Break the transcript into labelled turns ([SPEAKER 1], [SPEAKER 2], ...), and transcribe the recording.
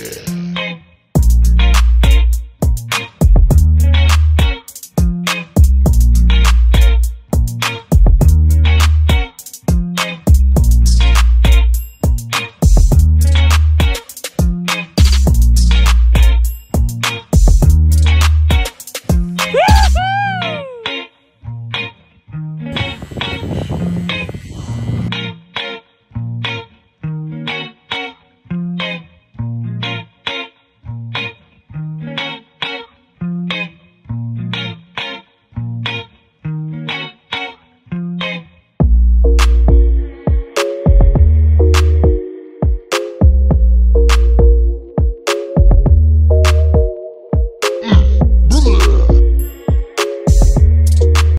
[SPEAKER 1] Yeah.